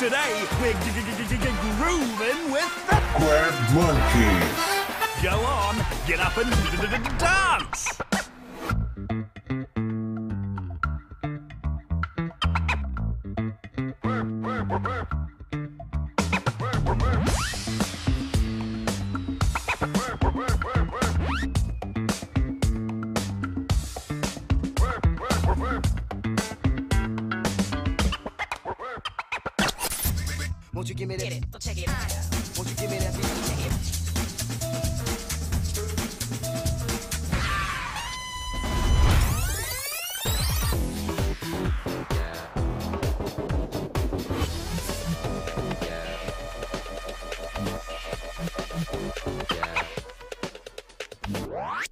Today, we're grooving with the... Crab Monkeys. Go on, get up and d- d- d- dance! Won't you give me that? Get it, check it. Out. Won't you give me that? Beat? Check it. What?